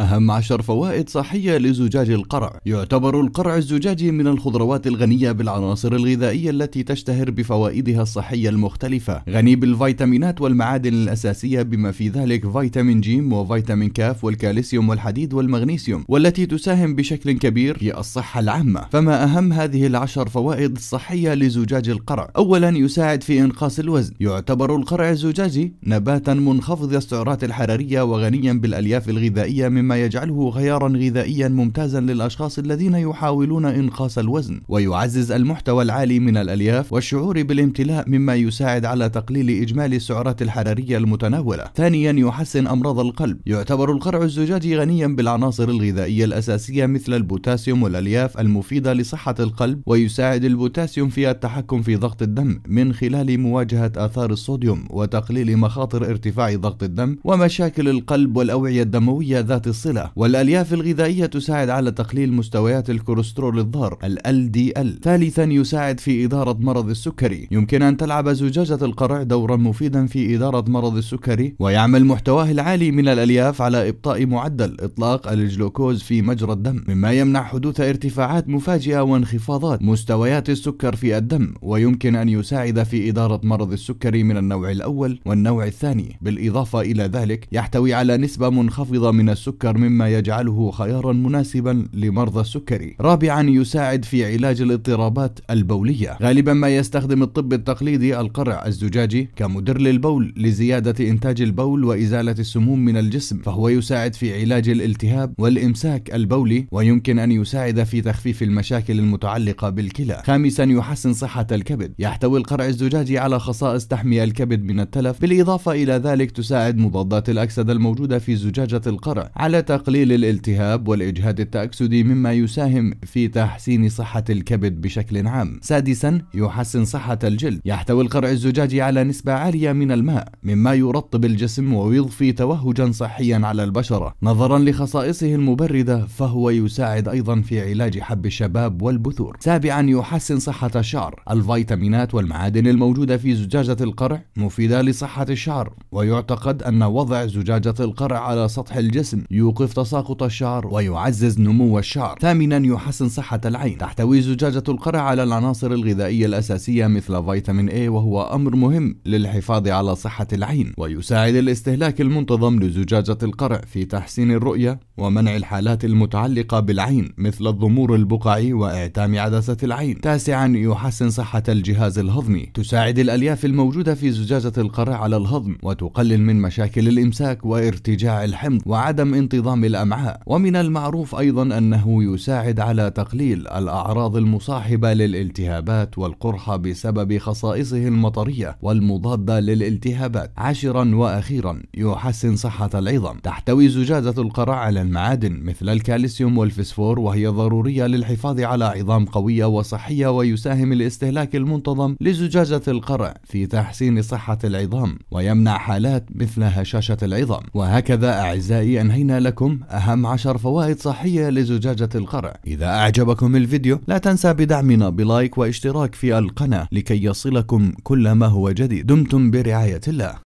أهم عشر فوائد صحية لزجاج القرع. يعتبر القرع الزجاجي من الخضروات الغنية بالعناصر الغذائية التي تشتهر بفوائدها الصحية المختلفة. غني بالفيتامينات والمعادن الأساسية بما في ذلك فيتامين ج وفيتامين كاف والكالسيوم والحديد والمغنيسيوم والتي تساهم بشكل كبير في الصحة العامة. فما أهم هذه العشر فوائد الصحية لزجاج القرع؟ أولا يساعد في إنقاص الوزن. يعتبر القرع الزجاجي نباتا منخفض السعرات الحرارية وغنيا بالألياف الغذائية مما مما يجعله خيارا غذائيا ممتازا للأشخاص الذين يحاولون إنقاص الوزن ويعزز المحتوى العالي من الألياف والشعور بالامتلاء مما يساعد على تقليل إجمالي السعرات الحرارية المتناولة. ثانيا يحسن أمراض القلب. يعتبر القرع الزجاجي غنيا بالعناصر الغذائية الأساسية مثل البوتاسيوم والألياف المفيدة لصحة القلب ويساعد البوتاسيوم في التحكم في ضغط الدم من خلال مواجهة آثار الصوديوم وتقليل مخاطر ارتفاع ضغط الدم ومشاكل القلب والأوعية الدموية ذات الصلة. والألياف الغذائية تساعد على تقليل مستويات الكوليسترول الضار ال LDL ثالثا يساعد في إدارة مرض السكري. يمكن أن تلعب زجاجة القرع دورا مفيدا في إدارة مرض السكري ويعمل محتواه العالي من الألياف على إبطاء معدل إطلاق الجلوكوز في مجرى الدم. مما يمنع حدوث ارتفاعات مفاجئة وانخفاضات مستويات السكر في الدم ويمكن أن يساعد في إدارة مرض السكري من النوع الأول والنوع الثاني. بالإضافة إلى ذلك يحتوي على نسبة منخفضة من السكر السكر مما يجعله خيارا مناسبا لمرضى السكري. رابعا يساعد في علاج الاضطرابات البولية. غالبا ما يستخدم الطب التقليدي القرع الزجاجي كمدر للبول لزيادة إنتاج البول وإزالة السموم من الجسم فهو يساعد في علاج الالتهاب والإمساك البولي ويمكن أن يساعد في تخفيف المشاكل المتعلقة بالكلى. خامسا يحسن صحة الكبد. يحتوي القرع الزجاجي على خصائص تحمي الكبد من التلف بالإضافة إلى ذلك تساعد مضادات الأكسدة الموجودة في زجاجة القرع. على تقليل الالتهاب والإجهاد التأكسدي مما يساهم في تحسين صحة الكبد بشكل عام. سادسا يحسن صحة الجلد، يحتوي القرع الزجاجي على نسبة عالية من الماء مما يرطب الجسم ويضفي توهجا صحيا على البشرة. نظرا لخصائصه المبردة فهو يساعد أيضا في علاج حب الشباب والبثور. سابعا يحسن صحة الشعر، الفيتامينات والمعادن الموجودة في زجاجة القرع مفيدة لصحة الشعر، ويعتقد أن وضع زجاجة القرع على سطح الجسم يوقف تساقط الشعر. ويعزز نمو الشعر. ثامنا يحسن صحة العين. تحتوي زجاجة القرع على العناصر الغذائية الأساسية مثل فيتامين A وهو أمر مهم للحفاظ على صحة العين ويساعد الاستهلاك المنتظم لزجاجة القرع في تحسين الرؤية. ومنع الحالات المتعلقة بالعين مثل الضمور البقعي وإعتام عدسة العين. تاسعا يحسن صحة الجهاز الهضمي. تساعد الألياف الموجودة في زجاجة القرع على الهضم وتقلل من مشاكل الإمساك وارتجاع الحمض وعدم انتظام الأمعاء. ومن المعروف أيضا أنه يساعد على تقليل الأعراض المصاحبة للالتهابات والقرحة بسبب خصائصه المطرية والمضادة للالتهابات. عاشرا وأخيرا يحسن صحة العظام. تحتوي زجاجة القرع على المعادن مثل الكالسيوم والفسفور وهي ضرورية للحفاظ على عظام قوية وصحية ويساهم الاستهلاك المنتظم لزجاجة القرع في تحسين صحة العظام ويمنع حالات مثل هشاشة العظام. وهكذا أعزائي أنهينا لكم أهم عشر فوائد صحية لزجاجة القرع. إذا أعجبكم الفيديو لا تنسى بدعمنا بلايك واشتراك في القناة لكي يصلكم كل ما هو جديد. دمتم برعاية الله.